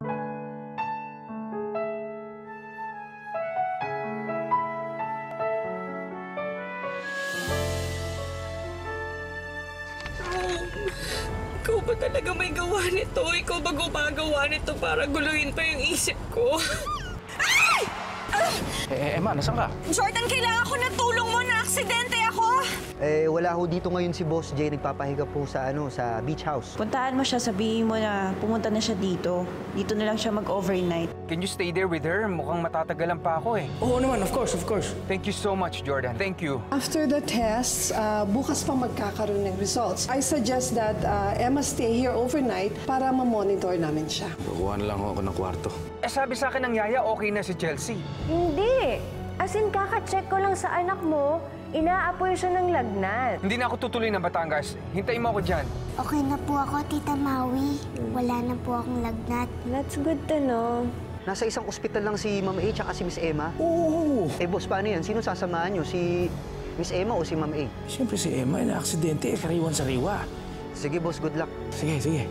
Ikaw ba talaga may gawa nito? Ikaw ba gumagawa nito para guluhin pa yung isip ko? Eh, Emma, nasan ka? Jordan, kailangan ko ng tulong mo na aksidente Eh, wala ho dito ngayon si Boss Jay. Nagpapahinga po sa, ano, sa beach house. Puntahan mo siya, sabihin mo na pumunta na siya dito. Dito na lang siya mag-overnight. Can you stay there with her? Mukhang matatagalan pa ako eh. Oo naman, of course, of course. Thank you so much, Jordan. Thank you. After the tests, uh, bukas pa magkakaroon ng results. I suggest that uh, Emma stay here overnight para ma-monitor namin siya. Kukuha na lang ako ng kwarto. Eh sabi sa akin ng yaya, okay na si Chelsea. Hindi. As in, kaka-check ko lang sa anak mo, inaapoy siya ng lagnat. Hindi na ako tutuloy ng Batangas. Hintayin mo ako dyan. Okay na po ako, Tita Maui. Wala na po akong lagnat. That's good to know. Nasa isang ospital lang si Ma'am A tsaka si Miss Emma. Oo, Eh, boss, paano yan? Sino sasamahan nyo? Si Miss Emma o si Ma'am A? siyempre si Emma na aksidente, eh, kariwan sariwa. Sige, boss, good luck. Sige, sige.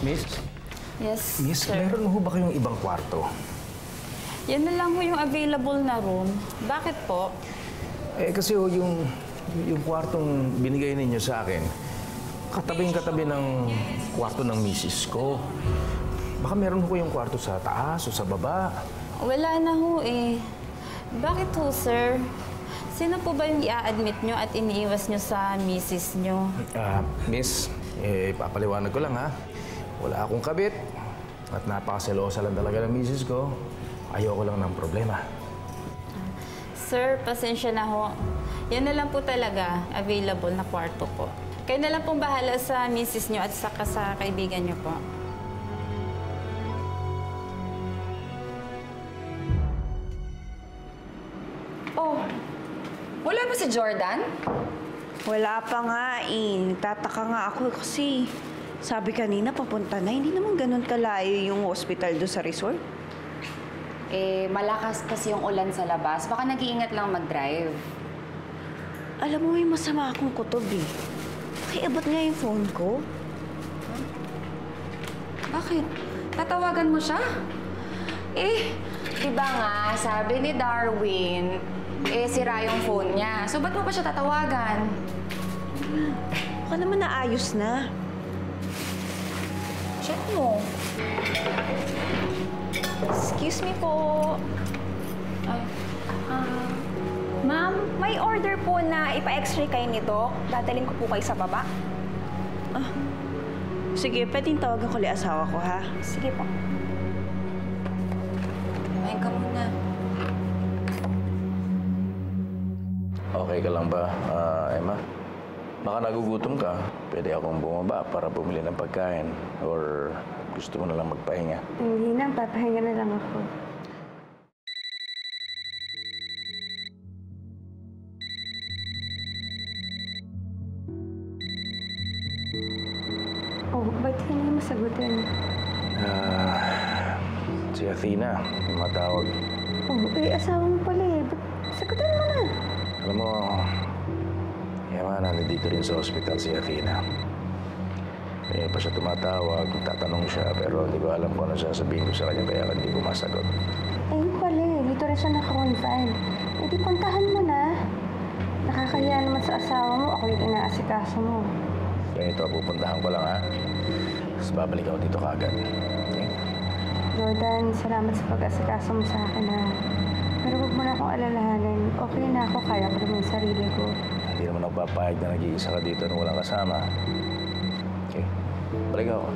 Miss, Yes, Miss, sir. meron ho ba kayong ibang kwarto? Yan na lang ho yung available na room. Bakit po? Eh, kasi ho, yung, yung kwartong binigay ninyo sa akin, katabing katabi ng kwarto ng misis ko. Baka meron ho kayong kwarto sa taas o sa baba. Wala na ho eh. Bakit ho, sir? Sino po ba yung i-admit nyo at iniiwas nyo sa misis nyo? Ah, miss, eh, papaliwanag ko lang ha. Wala akong kabit at napakaselosa lang talaga ng misis ko. Ayoko lang ng problema. Sir, pasensya na ho. Yan na lang po talaga available na kwarto po. Kayo na lang pong bahala sa misis nyo at saka sa kaibigan nyo po. Oh, wala ba si Jordan? Wala pa nga eh. Nagtataka nga ako kasi sabi kanina papunta na. Hindi naman ganun kalayo yung hospital do sa resort. Eh, malakas kasi yung ulan sa labas. Baka nag-iingat lang mag-drive. Alam mo, may masama akong kutob eh. Pakiabot nga yung phone ko. Bakit? Tatawagan mo siya? Eh, di ba nga, sabi ni Darwin, eh, sira yung phone niya. So, ba't mo pa siya tatawagan? Baka naman naayos na. Check mo. Excuse me po. Ay, Ah, ma'am, may order po na ipa-x-ray kayo ni Doc. Dadalhin ko po kayo sa baba. Sige, pwedeng tawagan ko ulit asawa ko ha. Sige po. kumain ka muna. Okay ka lang ba, ah, Emma? Baka nagugutom ka. Pwede akong bumaba para bumili ng pagkain. Or gusto mo na lang magpahinga. Hindi na, papahinga na lang ako. Oh, ba't hindi mo sagutin? Ah, si Athena, tumatawag. Oh, eh, asawa mo pala eh. Ba't sagutin mo na? Alam mo, Emma, nandito rin sa ospital si Athena. Kaya pa siya tumatawag, tatanong siya, pero hindi ko alam kung ano sasabihin ko sa kanya, kaya hindi ko masagot. Ayun pala eh, dito rin siya naka-confine. Eh di puntahan mo na. Nakakahiya naman sa asawa mo, ako yung inaasikaso mo. Kaya ito, pupuntahan ko lang, ha? Tapos babalik ako dito kaagad. Okay? Jordan, salamat sa pag-asikaso mo sa akin ha. Pero huwag mo na akong alalahanin. Okay na ako, kaya ko naman sarili ko. Papayag na nag-iisa ka dito nung walang kasama. Okay? Balik ako.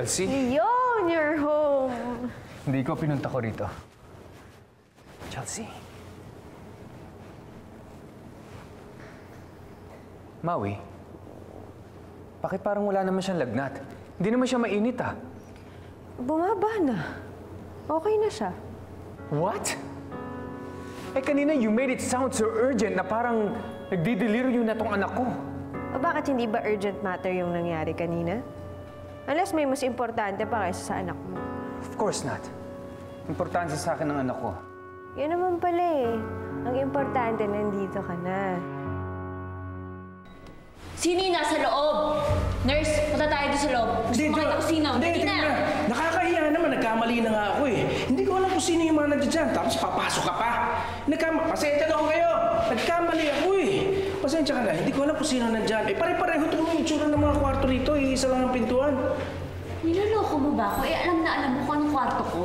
Chelsea, Yun, you're home. hindi ko pinunta ko rito. Chelsea. Maui, bakit parang wala naman siyang lagnat? Hindi naman siya mainit ah. Bumaba na. Okay na siya. What? Eh kanina you made it sound so urgent na parang nagdideliryo na tong anak ko. O bakit hindi ba urgent matter yung nangyari kanina? Unless may mas importante pa kaysa sa anak mo. Of course not. Importante sa akin ang anak ko. Yun naman pala eh. Ang importante, nandito ka na. Sino yung nasa loob? Nurse, punta tayo doon sa loob. Gusto mo makita kung sino? Hindi, na. Nakakahiya naman, nagkamali na nga ako eh. Hindi ko alam kung sino yung mga nandiyan dyan, tapos papasok ka pa. Nagkama, pasensya na ako kayo. Nagkamali ako eh. Pasensya ka na, hindi ko alam kung sino nandyan. Eh, pare-pareho ito yung itsura ng mga kwarto rito, eh, isa lang ang pintuan. Niloloko mo ba ako? Eh, alam na alam mo kung anong kwarto ko.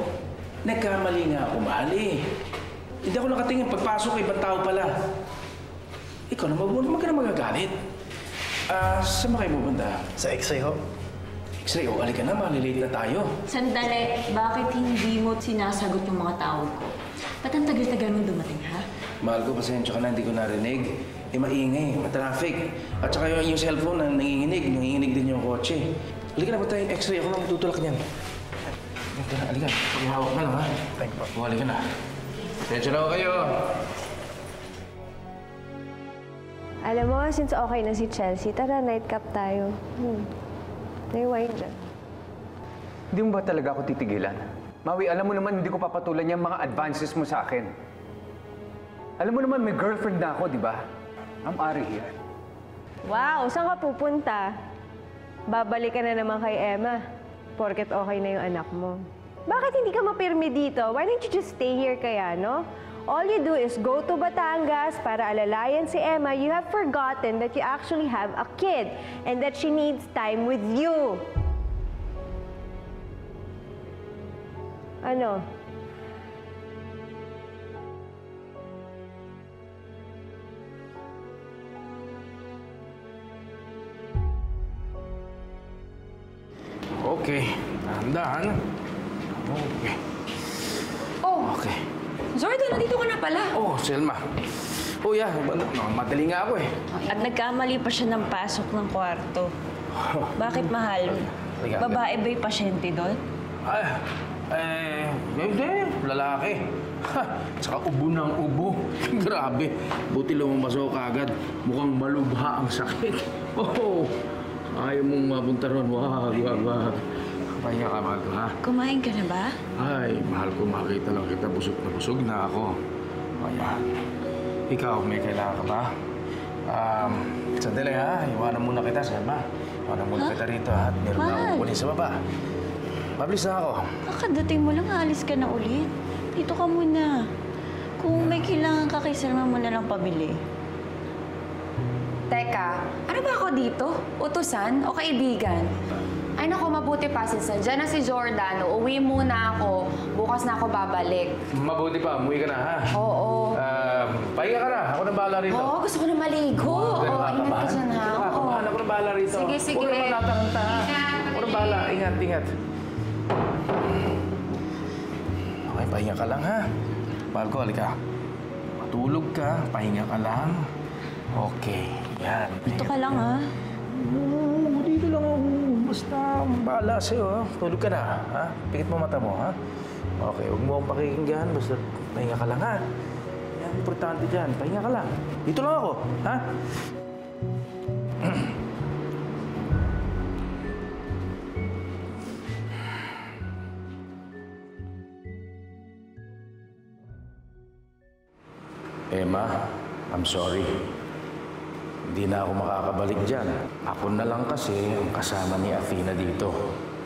Nagkamali nga ako, eh. Hindi ako nakatingin, pagpasok, ibang tao pala. Ikaw naman, huwag ka na magagalit. Ah, saan ba kayo pupunta? Sa X-ray ho? X-ray, o, alika na, malilate na tayo. Sandali, bakit hindi mo sinasagot yung mga tawag ko? Ba't ang tagal-tagal mo dumating, ha? Mahal ko, pasensya ka na, hindi ko narinig. Eh, maingay, matraffic. At saka yung, yung cellphone na nanginginig, nanginginig din yung kotse. Halika na ba tayo x-ray? Ako lang matutulak niyan. Halika na, halika. Pag-hawak na lang, ha? Thank you. O, halika na. Pasensya na ako kayo. Alam mo, since okay na si Chelsea, tara, nightcap tayo. Hmm. May wine dyan. Hindi mo ba talaga ako titigilan? Maui, alam mo naman hindi ko papatulan yung mga advances mo sa akin. Alam mo naman may girlfriend na ako, di ba? I'm out of. Wow, saan ka pupunta? Babalik ka na naman kay Emma. Porket okay na yung anak mo. Bakit hindi ka mapirmi dito? Why don't you just stay here kaya, no? All you do is go to Batangas para alalayan si Emma. You have forgotten that you actually have a kid and that she needs time with you. Ano? Dahan-dahan. Okay. Oh, Okay. Jordan, nandito ka na pala. Oh, Selma. Oh, yeah. No, madali nga ako eh. At nagkamali pa siya ng pasok ng kwarto. Bakit mahal? Babae ba yung pasyente doon? Ay, eh, hindi. Lalaki. Ha, tsaka ubo ng ubo. Grabe. Buti lumabas ako kagad. Mukhang malubha ang sakit. Oh, ayaw mong mapunta ron. Wag, wag, wag. Pahinga ka, mahal ko, ha? Kumain ka na ba? Ay, mahal ko, makita lang kita. Busog na busog na ako. Ayan. Ikaw, may kailangan ka ba? Um, sandali ha. Iwanan muna kita, Selma. Iwanan muna kita rito ha. At meron na akong kunin sa baba. Mabilis na ako. Kakadating mo lang, alis ka na ulit. Dito ka muna. Kung may kailangan ka kay Selma mo na lang pabili. Teka, ano ba ako dito? Utusan o kaibigan? Ay naku, mabuti pa since nandiyan na si Jordan. Uuwi muna ako. Bukas na ako babalik. Mabuti pa, umuwi ka na ha. Oo. Um, pahinga ka na. Ako na bahala rito. Oo, gusto ko na maligo. Oo, ingat ka dyan ha. Nakakabahan. Ako na bahala rito. Sige, sige. Huwag ka naman tatakanta ha. Ingat, Ako na bahala. Ingat, ingat. Okay, pahinga ka lang ha. Mahal ko, halika. Matulog ka, pahinga ka lang. Okay, yan. Dito ka lang, ha? Oo, dito lang ako. Basta, bahala sa'yo, ha? Tulog ka na, ha? Pikit mo mata mo, ha? Okay, huwag mo akong pakikinggan. Basta, pahinga ka lang, ha? Yan, importante dyan. Pahinga ka lang. Dito lang ako, ha? Emma, I'm sorry. Hindi na ako makakabalik dyan. Ako na lang kasi ang kasama ni Athena dito.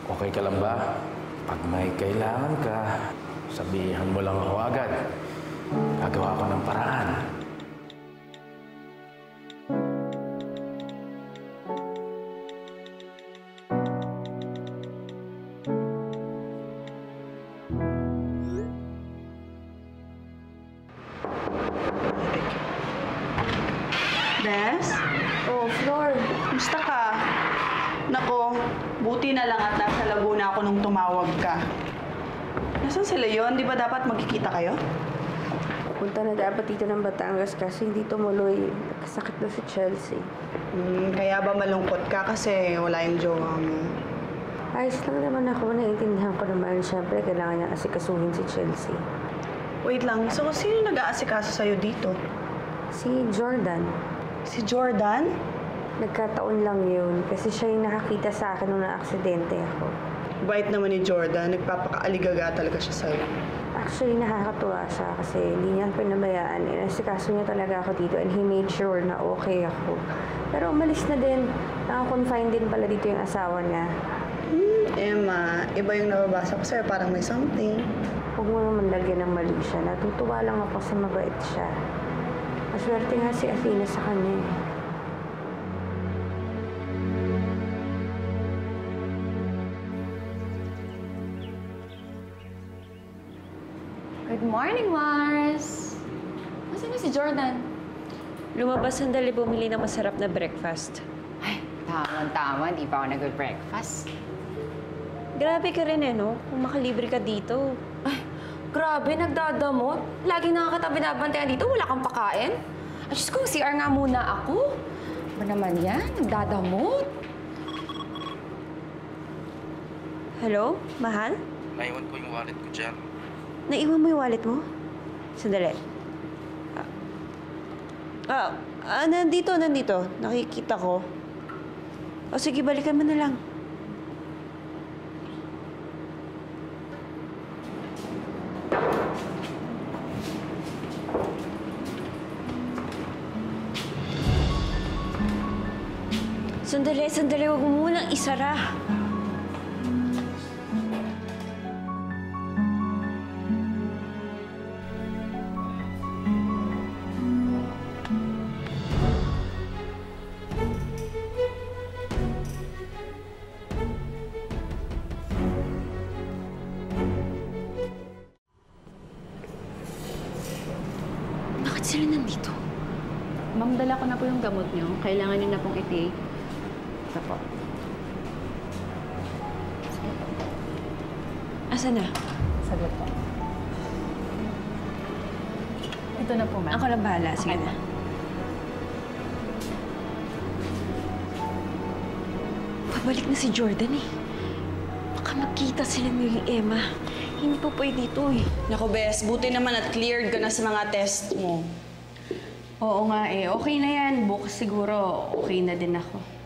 Okay ka lang ba? Pag may kailangan ka, sabihan mo lang ako agad. Gagawa ko ng paraan. Bes? Oh, Flor. Kumusta ka? Nako, buti na lang at nasa Laguna ako nung tumawag ka. Nasaan sila yon? Di ba dapat magkikita kayo? Punta na dapat dito ng Batangas kasi hindi tumuloy. Nagkasakit na si Chelsea. Hmm, kaya ba malungkot ka kasi wala yung jowa mo? Ayos lang naman ako. Naiintindihan ko naman. Siyempre, kailangan niya asikasuhin si Chelsea. Wait lang, so sino nag-aasikaso sa'yo dito? Si Jordan. Si Jordan? Nagkataon lang yun kasi siya yung nakakita sa akin nung na-aksidente ako. Bait naman ni Jordan. Nagpapakaaligaga talaga siya sa'yo. Actually, nakakatuwa siya kasi hindi niya pinabayaan. Inasikaso niya talaga ako dito and he made sure na okay ako. Pero umalis na din. Nakakonfine din pala dito yung asawa niya. Hmm, Emma, iba yung nababasa ko sa'yo. Parang may something. Huwag mo naman lagyan ng mali siya. Natutuwa lang ako sa mabait siya. Maswerte nga si Athena sa kanya eh. Good morning, Mars! Nasaan na si Jordan? Lumabas sandali bumili ng masarap na breakfast. Ay, tama-tama. Di pa ako nag-breakfast. Grabe ka rin eh, no? Kung makalibre ka dito. Ay, grabe, nagdadamot. Laging nakakatabi nabantayan dito, wala kang pakain. Ay, Diyos ko, CR nga muna ako. Ba naman yan? Nagdadamot. Hello? Mahal? Naiwan ko yung wallet ko dyan. Naiwan mo yung wallet mo? Sandali. Ah, ah, nandito, nandito. Nakikita ko. O sige, balikan mo na lang. Sandali, sandali. Huwag mo munang isara. Bakit sila nandito? Ma'am, dala ko na po yung gamot niyo. Kailangan niyo na pong i-take. Ito po. Asa na? Sagot po. Ito na po, ma'am. Ako lang bahala. Sige na. Pabalik na si Jordan eh. Baka magkita sila ni Emma. Hindi po pwede dito eh. Naku, Bes, buti naman at cleared ka na sa mga test mo. Oo nga eh. Okay na yan. Bukas siguro okay na din ako.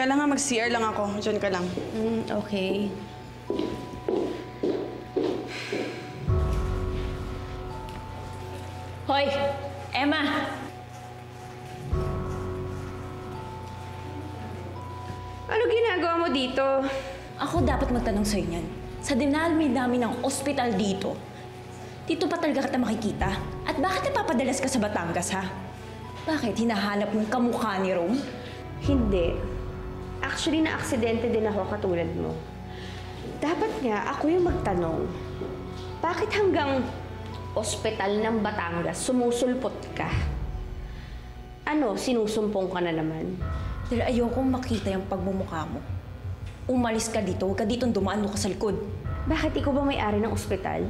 Teka lang nga, mag-CR lang ako. Diyan ka lang. Mm, okay. Hoy! Emma! Ano ginagawa mo dito? Ako dapat magtanong sa'yo niyan. Sa dinami-dami ng ospital dito, dito pa talaga kita makikita? At bakit napapadalas ka sa Batangas, ha? Bakit? Hinahanap mo yung kamukha ni Rome? Hindi. Actually, na-aksidente din ako katulad mo. Dapat nga ako yung magtanong. Bakit hanggang ospital ng Batangas sumusulpot ka? Ano, sinusumpong ka na naman? Dahil ayokong makita yung pagmumukha mo. Umalis ka dito, huwag ka ditong dumaan mo ka sa likod. Bakit ikaw ba may-ari ng ospital?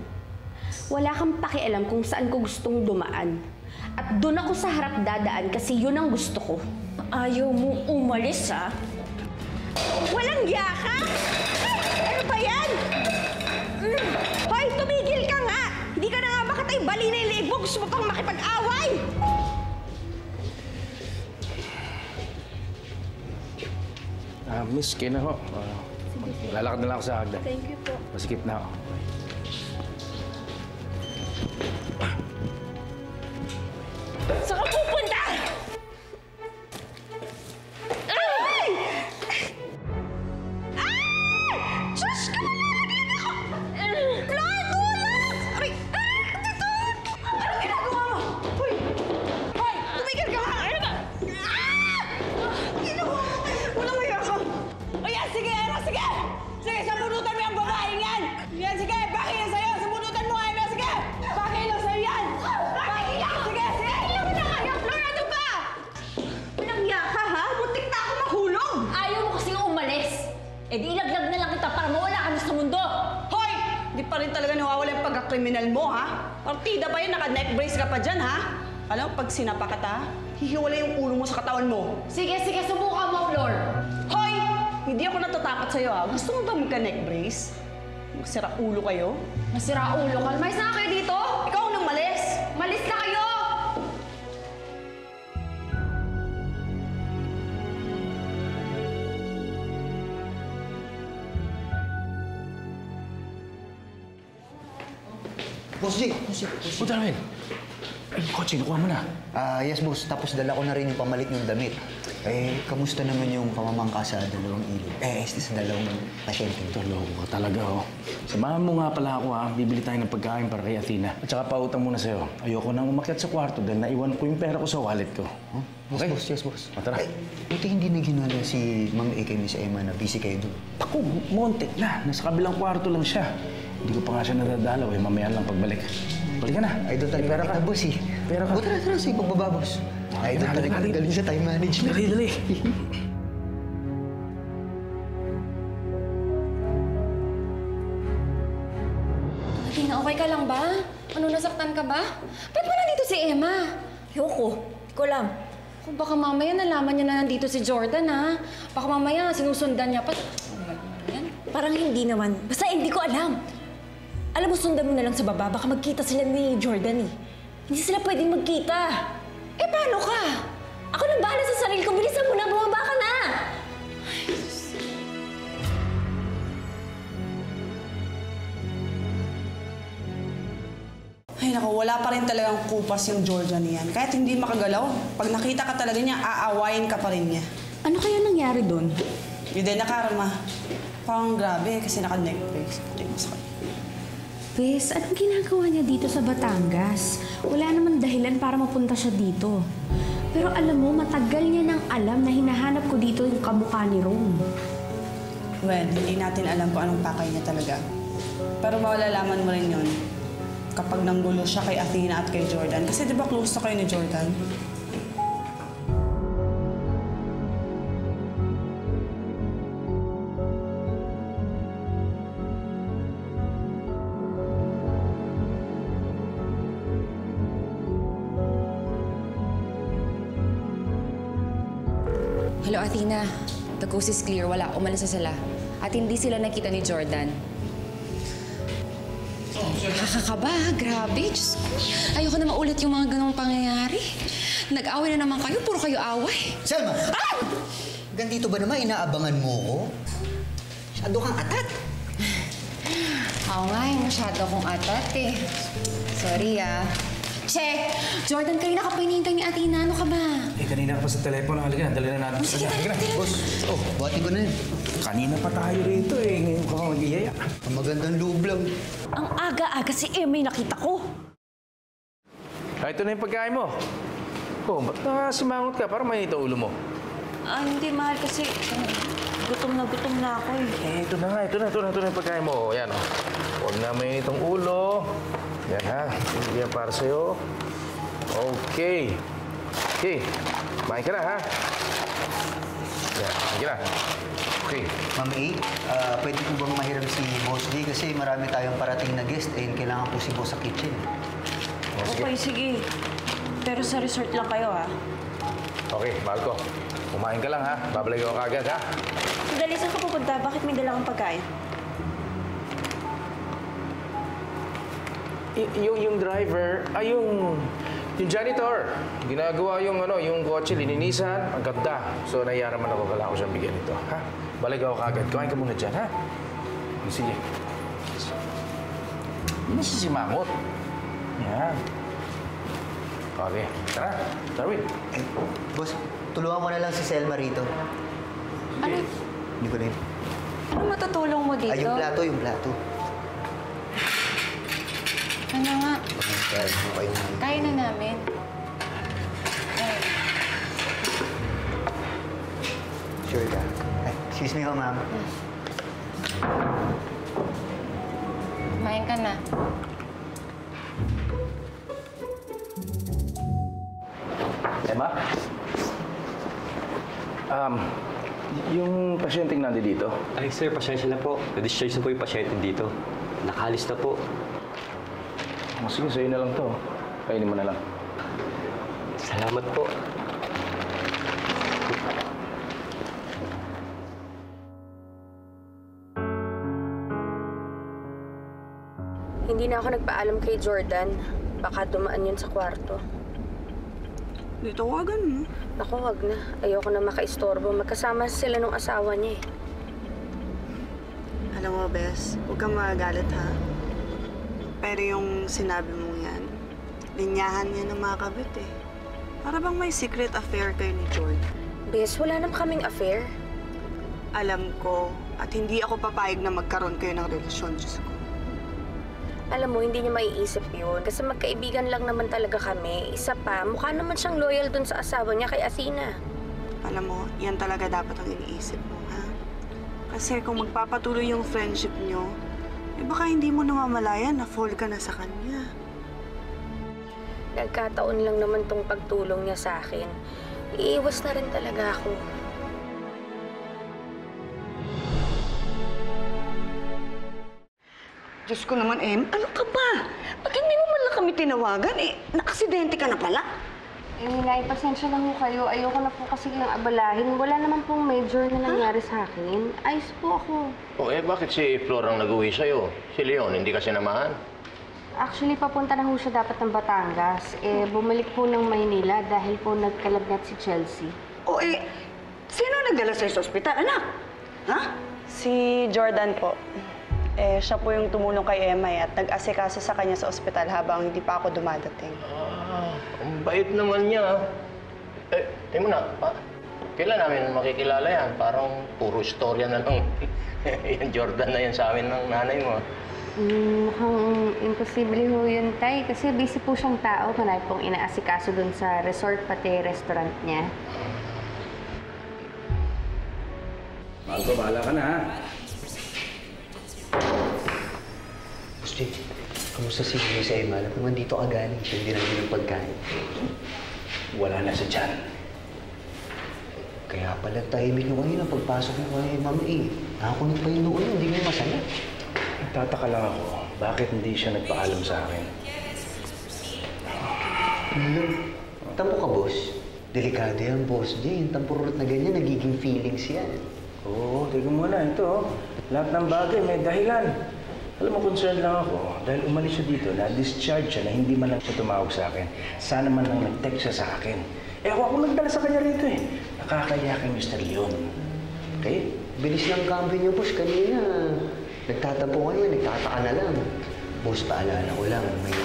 Wala kang pakialam kung saan ko gustong dumaan. At doon ako sa harap dadaan kasi yun ang gusto ko. Ayaw mo umalis, ha? Walang giya ka? Ay, ano ba yan? Mm. Hoy, tumigil ka nga! Hindi ka na nga ba katay bali na yung leeg mo? Gusto mo pang makipag-away? Ah, miss, kayo na ho. Ah, lalakad na lang ako sa hagdan. Thank you po. Masikip na ako. Pa dyan, ha? Alam mo, pag sinapa ka ta, hihiwala yung ulo mo sa katawan mo. Sige, sige, subukan mo, Flor. Hoy! Hindi ako natatakot sa'yo ah. Gusto mo ba magka-neck brace? Masira ulo kayo? Masira ulo ka. Na kayo dito! Ikaw ang nang malis! Malis na kayo! Boss J, boss J, boss J. Ay, kotse, nakuha mo na. Ah, yes, boss. Tapos dala ko na rin yung pamalit ng damit. Eh, kamusta naman yung pamamangka sa dalawang ilog? Eh, este sa dalawang pasyente ito. Loko talaga, oh. Samahan mo nga pala ako, ha. Bibili tayo ng pagkain para kay Athena. At saka pautang muna sa'yo. Ayoko nang umakyat sa kwarto dahil naiwan ko yung pera ko sa wallet ko. Huh? Boss, boss, yes, boss. O, tara. Eh, buti hindi naghinala si Ma'am A kay Miss Emma na busy kayo doon. Ako, monte na. Nasa kabilang kwarto lang siya. Hindi ko pa nga siya nadadalaw, eh. Mamaya lang pagbalik. Balik ka na. Idol talaga Pera ka. boss, eh. Pera ka. O, tara, tara, sige, pagbaba, boss. Idol talaga. Galing sa time management. Dali, dali. Athena, okay ka lang ba? Ano, nasaktan ka ba? Ba't ba nandito si Emma? Ayoko. Hindi ko alam. Kung baka mamaya nalaman niya na nandito si Jordan, ha? Baka mamaya sinusundan niya pa. Parang hindi naman. Basta hindi ko alam. Alam mo, sundan mo na lang sa baba. Baka magkita sila ni Jordan eh. Hindi sila pwedeng magkita. Eh, paano ka? Ako nang bahala sa sarili ko. Bilisan mo na. Bumaba ka na. Ay naku, wala pa rin talagang kupas yung Jordan niyan. Kahit hindi makagalaw, pag nakita ka talaga niya, aawayin ka pa rin niya. Ano kaya nangyari doon? Hindi na karma. Parang grabe kasi naka-neck brace. Puti mo sa kanya. Bes, anong ginagawa niya dito sa Batangas? Wala naman dahilan para mapunta siya dito. Pero alam mo, matagal niya nang alam na hinahanap ko dito yung kamukha ni Rome. Well, hindi natin alam kung anong pakay niya talaga. Pero malalaman mo rin yun kapag nanggulo siya kay Athena at kay Jordan. Kasi di ba close na kayo ni Jordan? The coast is clear. Wala. Umalis na sila. At hindi sila nakita ni Jordan. Nakakaba, grabe. Diyos ko. Ayoko na maulit yung mga ganong pangyayari. Nag-away na naman kayo. Puro kayo away. Selma! Gandito ba naman inaabangan mo ko? Masyado kang atat. Oo nga, eh, masyado akong atat eh. Sorry ah. Che! Jordan, kanina ka pa hinihintay ni Athena. Ano ka ba? Eh, kanina ka pa sa telepono. Halika na, dali na natin. Sige, na. tara, tara. Boss, oh, buhati ko na yun. Kanina pa tayo rito eh. Ngayon ka mag-iyaya. Ang magandang loob lang. Ang aga-aga si Emma yung nakita ko. Ah, ito na yung pagkain mo. Oh, ba't nakasimangot ka? Parang mainit ang ulo mo. Ah, hindi mahal kasi gutom na gutom na ako eh. Eh, ito na nga. Ito na, ito na, ito na yung pagkain mo. Oh, yan, oh. Huwag na mainit ang ulo. Yan, ha. Yan para sa'yo. Okay. Okay. Kumain ka na, ha? Yan, sige na. Okay. Ma'am A, ah, pwede po bang mahiram si Boss J kasi marami tayong parating na guest and kailangan po si Boss sa kitchen. Oh, sige. Okay, sige. Pero sa resort lang kayo ah. Okay, mahal ko. Kumain ka lang, ha? Babalik ako kagad, ha? Dali, saan ka pupunta? Bakit may dala kang pagkain? Yung, yung driver, ay yung, yung janitor. Ginagawa yung ano, yung kotse, lininisan, ang ganda. So, naiya naman ako, kailangan ko siyang bigyan ito. Ha? Balik ako kagad. Kumain ka muna dyan, ha? Sige. Hindi na sisimangot. Yan. Okay. Tara, Darwin. Eh, boss, tulungan ko na lang si Selma rito. Ano, Hindi ko na yun. ano matutulong mo dito? Ay, yung plato, yung plato. Ano nga? Kayo na. Kaya na namin. Ay, Sure ka? Ay, excuse me ho, ma'am. kumain ka na. Emma? Um, yung pasyenteng nandi dito, Ay, sir, pasensya na po. Na-discharge na po yung pasyente dito. Nakalis na po. Oh, sige, sa'yo na lang to. Kainin mo na lang. Salamat po. Hindi na ako nagpaalam kay Jordan. Baka dumaan yun sa kwarto. Di tawagan mo. Ako, wag na. Ayoko na makaistorbo. Magkasama sila nung asawa niya eh. Alam mo, Bes, huwag kang magagalit ha. Pero yung sinabi mo yan, linyahan niya ng mga kabit eh. Para bang may secret affair kayo ni Jordan. Bes, wala naman kaming affair. Alam ko, at hindi ako papayag na magkaroon kayo ng relasyon, Diyos ko. Alam mo, hindi niya maiisip yun. Kasi magkaibigan lang naman talaga kami. Isa pa, mukha naman siyang loyal dun sa asawa niya kay Athena. Alam mo, yan talaga dapat ang iniisip mo, ha? Kasi kung magpapatuloy yung friendship nyo, eh baka hindi mo namamalayan na fall ka na sa kanya. Nagkataon lang naman tong pagtulong niya sa akin. Iiwas na rin talaga ako. Diyos ko naman, Em, ano ka ba? Ba't hindi mo man lang kami tinawagan? Eh, naaksidente ka na pala. Eh, Nilay, pasensya na ho kayo. Ayoko na po kasi yung abalahin. Wala naman pong major na nangyari sa akin. Ayos po ako. O eh, bakit si Flor ang nag-uwi sa'yo? Si Leon, hindi ka sinamahan? Actually, papunta na ho siya dapat ng Batangas. Eh, bumalik po ng Maynila dahil po nagkalagnat si Chelsea. O eh, sino nagdala sa'yo sa ospital, anak? Ha? Si Jordan po. Eh, siya po yung tumulong kay Emma eh, at nag-asikaso sa kanya sa ospital habang hindi pa ako dumadating. Ah, ang bait naman niya. Eh, tingnan mo na, pa, kailan namin makikilala yan? Parang puro istorya na lang. yan Jordan na yan sa amin ng nanay mo. Mm, mukhang imposible ho yun, Tay. Kasi busy po siyang tao. Marami pong inaasikaso dun sa resort pati restaurant niya. Mahal ko, bahala ka na ha. Boss Jake, kamusta si si Emma? Alam ko man dito galing. Siya hindi lang ng pagkain. Wala na sa tiyan. Kaya pala tahimik nyo kanina pagpasok mo kay Ma'am A. Nakakunik pa yung noon, hindi mo masaya. Nagtataka lang ako, bakit hindi siya nagpaalam sa akin? Ano? Tampo ka, boss. Delikado yan, boss Jay. Yung tampururot na ganyan, nagiging feelings yan. Oo, tingnan mo na. Ito, oh. lahat ng bagay may dahilan. Alam mo, concerned lang ako dahil umalis siya dito, na-discharge siya na hindi man lang siya tumawag sa akin. Sana man lang nag-text siya sa akin. Eh ako ako nagdala sa kanya rito eh. Nakakaya kay Mr. Leon. Okay? Bilis ng cambio niyo, boss. Kanina, nagtatampo kayo, nagtataka na lang. Boss, paalala ko lang, may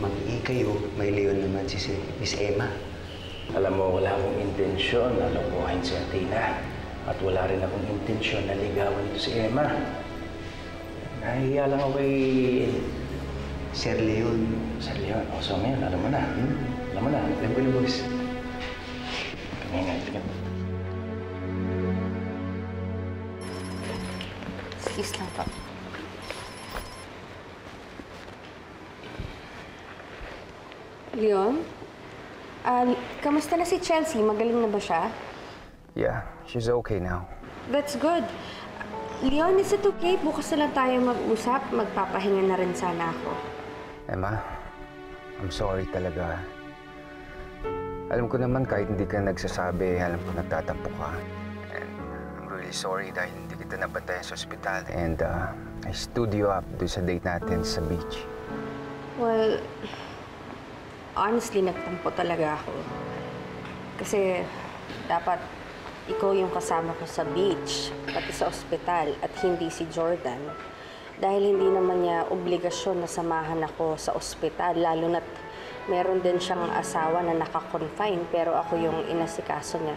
mang-i kayo, may Leon naman si, si Miss Emma. Alam mo, wala akong intensyon na lokohin si Athena. At wala rin akong intensyon na ligawan ito si Emma. Nahihiya lang ako kay... Sir Leon. Sir Leon. O, so ngayon, alam mo na. Hmm? Alam mo na. Alam ko na, boss. Kami nga, tingnan. Excuse lang po. Leon? Ah, kamusta na si Chelsea? Magaling na ba siya? Yeah, she's okay now. That's good. Leon, is it okay? Bukas na lang tayo mag-usap. Magpapahinga na rin sana ako. Emma, I'm sorry talaga. Alam ko naman kahit hindi ka nagsasabi, alam ko nagtatampo ka. And I'm really sorry dahil hindi kita nabantayan sa ospital. And uh, I stood you up doon sa date natin sa beach. Well, honestly, nagtampo talaga ako. Kasi dapat ikaw yung kasama ko sa beach, pati sa ospital, at hindi si Jordan. Dahil hindi naman niya obligasyon na samahan ako sa ospital, lalo na't meron din siyang asawa na nakakonfine, pero ako yung inasikaso niya.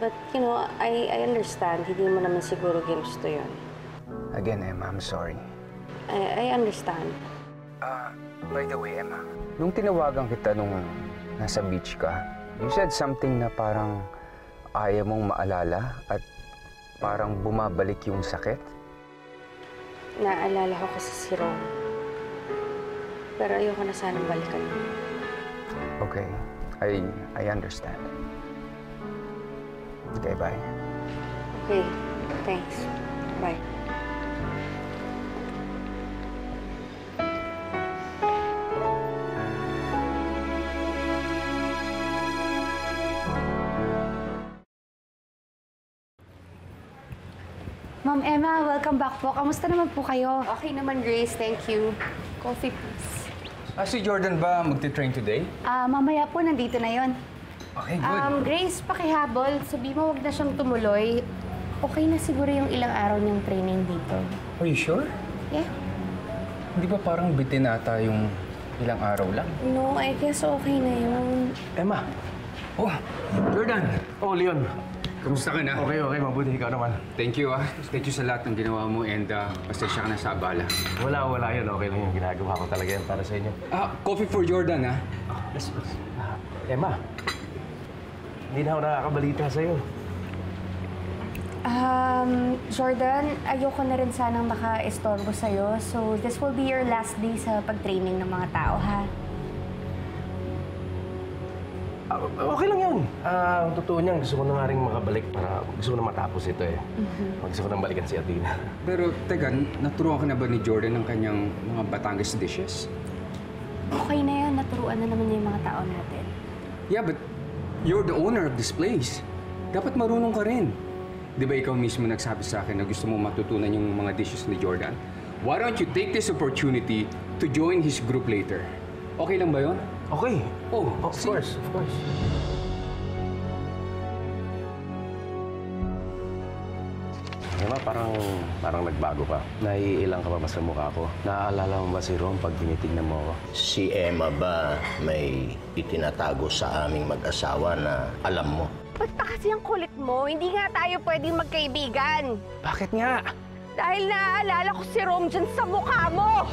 But, you know, I, I understand. Hindi mo naman siguro ginusto yun. Again, Emma, I'm sorry. I, I understand. Uh, by the way, Emma, nung tinawagan kita nung nasa beach ka, you said something na parang ayaw mong maalala at parang bumabalik yung sakit. Naalala ko kasi si Ron. Pero ayoko na sanang balikan. Okay, I, I understand. Okay, bye. Okay, thanks. Bye. Ma'am Emma, welcome back po. Kamusta naman po kayo? Okay naman, Grace. Thank you. Coffee, please. Ah, si Jordan ba magti-train today? Ah, mamaya po, nandito na yon. Okay, Um, Grace, pakihabol. Sabi mo, wag na siyang tumuloy. Okay na siguro yung ilang araw niyang training dito. Are you sure? Yeah. Hindi ba parang bitin ata yung ilang araw lang? No, I guess okay na yun. Emma! Oh, Jordan! Oh, Leon. Kamusta ka na? Okay, okay. Mabuti. Ikaw naman. Thank you ah. Thank you sa lahat ng ginawa mo and uh, pasensya ka na sa abala. Wala, wala yun. Okay lang yung ginagawa ko talaga yan para sa inyo. Ah, coffee for Jordan ah. Yes, yes. Ah, Emma, hindi na ako nakakabalita sa'yo. Um, Jordan, ayoko na rin sanang maka-estorbo sa'yo. So, this will be your last day sa pag-training ng mga tao, ha? Ah, okay lang yun. Ah, ang totoo niyan, gusto ko na nga rin makabalik para gusto ko na matapos ito eh. Gusto ko na balikan si Athena. Pero teka, naturuan ka na ba ni Jordan ng kanyang mga Batangas dishes? Okay na yan. Naturuan na naman niya yung mga tao natin. Yeah, but you're the owner of this place. Dapat marunong ka rin. Di ba ikaw mismo nagsabi sa akin na gusto mo matutunan yung mga dishes ni Jordan? Why don't you take this opportunity to join his group later? Okay lang ba yon? Okay. Oh, Of course, of course. Emma, parang, parang nagbago ka. Naiilang ka pa ba sa mukha ko? Naaalala mo ba si Rom pag tinitignan mo ako? Si Emma ba may itinatago sa aming mag-asawa na alam mo? Ba't pa kasi ang kulit mo? Hindi nga tayo pwedeng magkaibigan. Bakit nga? Dahil naaalala ko si Rom dyan sa mukha mo!